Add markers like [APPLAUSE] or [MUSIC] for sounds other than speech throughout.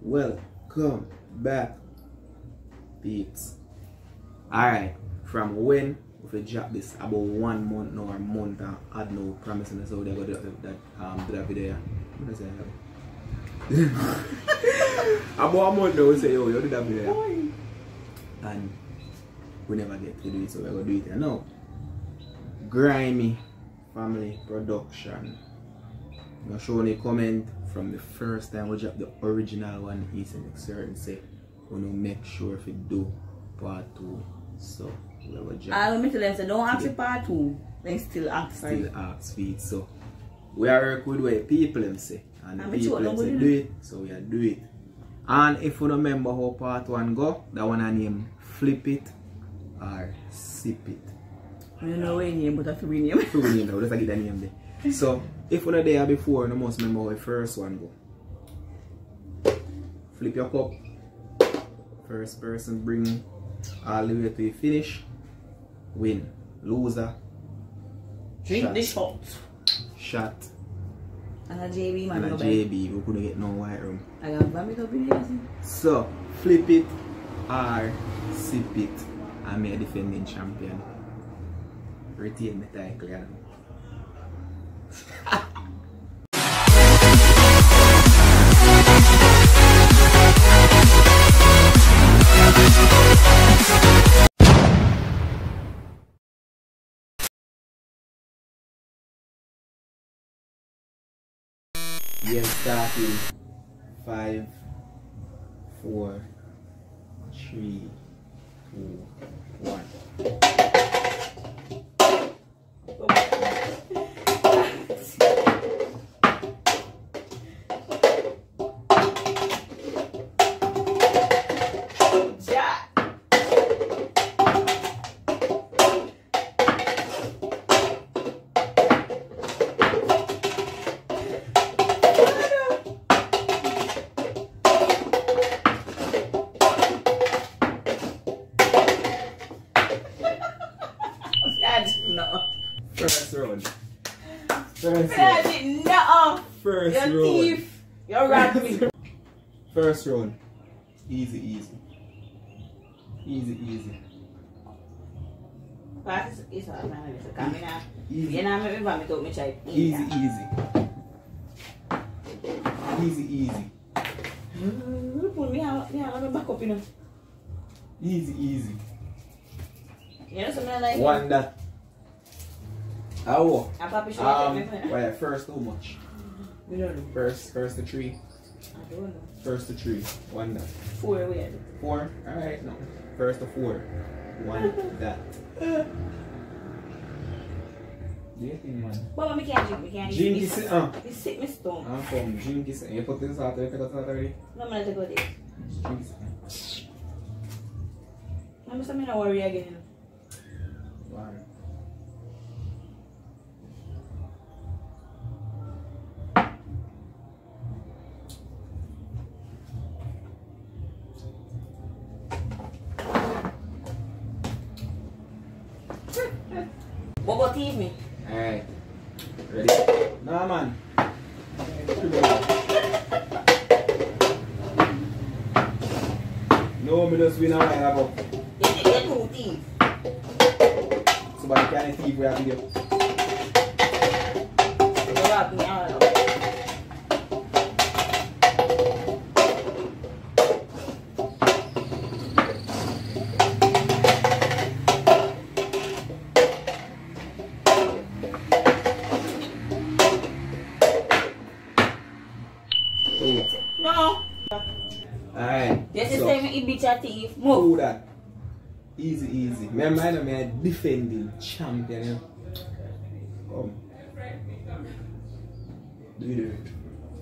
Welcome back, peeps. Alright, from when we drop this about one month now or month and had no promising us how they're gonna do that um do that video. What does that [LAUGHS] About a month now we say yo you do that video and we never get to do it so we're gonna do it and now. Grimy family production. I'm showing a comment from the first time we dropped the original one he said certain say we to make sure if we do part two. So we will drop I'll make them say don't ask for part two. Then still ask for still it. ask feet. So we are work with what people them say. And the And we people sure them say do it, so we are do it. And if you remember how part one go, that one I name flip it or sip it. I don't know what name, but I feel name. Two name I get the name there. [LAUGHS] So if you're not there before, you must remember the first one go. Flip your cup. First person bring all the way to the finish. Win. Loser. Drink Shot. the shot. Shot. And a JB man And a go back. JB. We couldn't get no white room. I got vomit up in there. So flip it or sip it. I'm a defending champion. Retain the title. yeah. Yes, starting five, four, three, two, one. Thief. You're rabbit. First round. Easy, easy. Easy, easy. But it's, it's all right. It's coming out. Easy. You know, I'm vomit out my child. Easy, easy. Easy, easy. Put me out, me out, me back up, you know. Easy, easy. You know something like One that. How? A papi show Um, me. well, first how much? We know. First, first the three. I don't know. First the three. One that. Four we had. Four. Alright, no. First the four. One [LAUGHS] that. Do you think, man? But me can't drink, me can't Drink It's- this, uh. It's sick me stomach. I'm from drink this. You put this out there, take it out already. No, I'm gonna take out this. Drink this. I'm just gonna worry again. you know. Wow. Bobo me. Alright. Ready? Nah, man. No, me just win a while ago. You think you're two teeth. Somebody can't thief where I video. You rob me out. Say me eat bitch a thief. Move. do that. Easy, easy. Me and mine, me a defending champion. You? Come. Do it.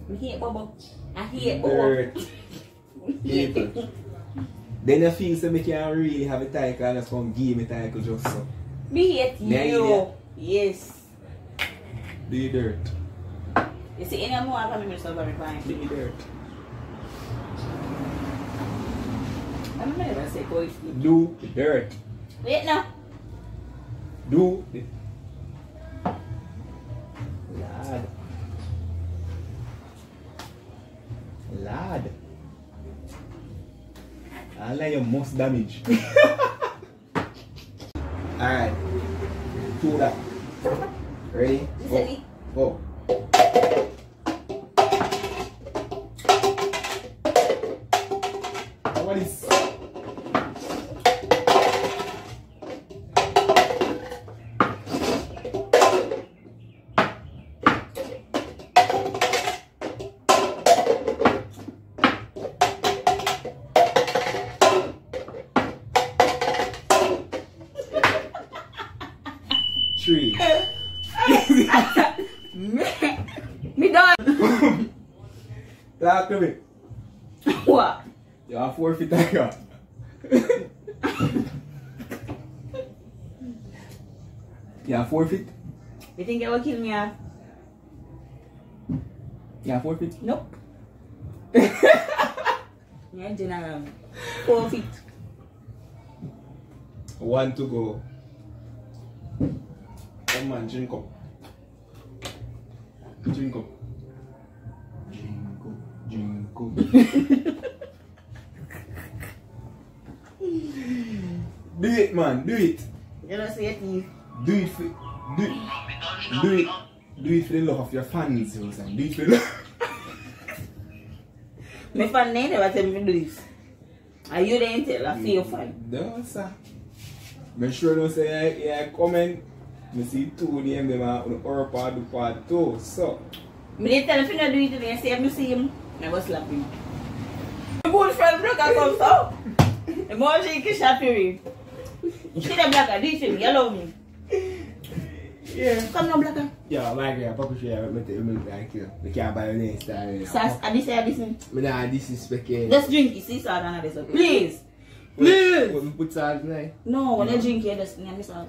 Me hate Bobo. I hate. Bobo. People. Then you feel so me can't really have a title and just come give me title just so. Me hate Me you. Yes. Do your dirt. You see, any more coming to myself every Do time. your dirt. I'm never say boy. Do the dirt. Wait now. Do the Lad. Lad. I like your most damage. [LAUGHS] Alright. Two that. Ready? Listen, Go. Go. What is Three. [LAUGHS] me, me done. Talk to me. What? You are forfeit tiger. you are forfeit? You think you will kill me? ah? You are forfeit? Nope. [LAUGHS] yeah, general. Four feet. One to go. Come on, Jinko. Jinko. Jinko. Jinko. do it, man. Do it. You don't say it, you. Do it for... Do, it. do it. Do it for the love of your fans, you know what Do it for the love... [LAUGHS] My fan name never tell me to do this. Are you the intel? I feel mm, fine. No, sir. Make sure don't say, yeah, yeah, comment. Me see two name them on the upper part, do part two. So, Me didn't tell him to not do it today. I say, if see him, I go slap him. My good friend Blacker comes out. The more she can you. See the Blacker, do it to me. You love me. yeah. Come now, Blacker. Yo, my girl, Papa share with me, me like you. We can't buy your name star. Sas, I this, I this. Me nah disrespect you. Just drink it. See, so I don't have this. Please. Please. Put salt there? No, when you drink it, just name this out.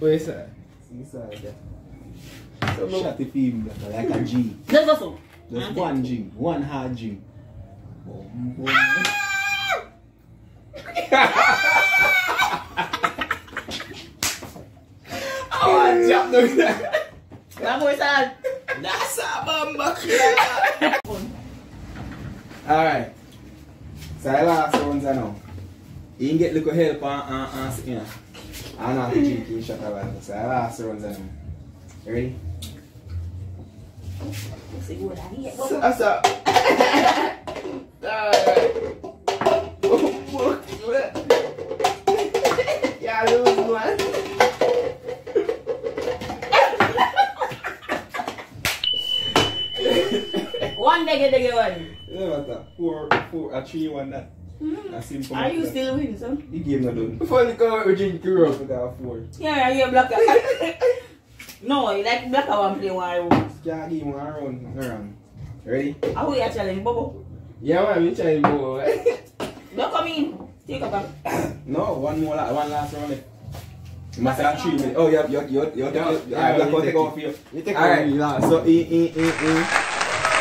What is that? See salt there. So me Shot the film like a G. Just go so. Just Okay. one G. One hard G. Boom, boom. Oh, I jumped over there. One more salt. That's a bamba Alright. So the last ones I know. You can get little help on, on, on you know. I know how to in shot of water. So the last ones I know. You ready? I. So, that's a... Alright. Yeah, lose one. One get the one. Yeah, what that? Uh, four, four, a three, one that. A simple Are you math. still winning, son? The game not done. Before you come out, we drink two We rum. got four. Yeah, are you a blacker? no, you like blacker one play one room. Can't give one round. Around. Ready? How will you challenge Bobo? Yeah, man, we trying more. Don't come in. Take a back. No, one more, la- one last round. left. You must have three minutes. Oh, you have, you have, you have, you have, you have, you Yeah, have, you you take have, it. for you. You take Alright, one last. so in, in, in, in.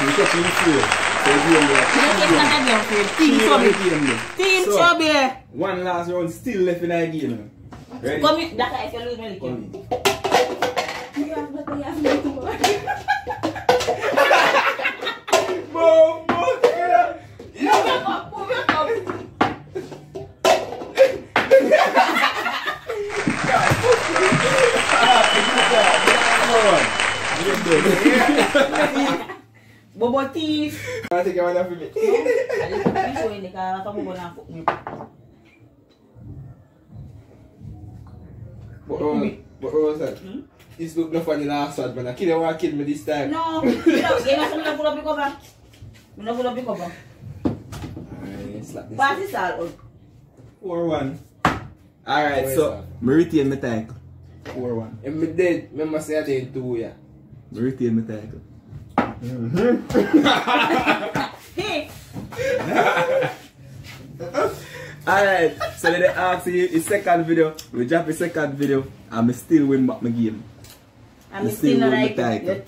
You catch in four. So you game there. You don't take that again, Fred. Team Three trouble. game there. Team chubby. Team. One last round still left in that game. Ready? Come here. That's if you lose, me. Come here. The car, come over and fuck me. But, um, but what was that? Hmm? This look no funny last one, man. I kill you want to kill me this time. No, [LAUGHS] you know, you know, some pull up your cover. You know, pull up your cover. Alright, slap this. Pass this all out. Four one. Alright, Four so one. me retain my title. Four one. If me dead, remember say I did two, yeah. Me retain my title. Mm-hmm. [LAUGHS] Alright, so then they ask you his second video. We drop a second video I'm still win back my game. I'm still, still win like the title.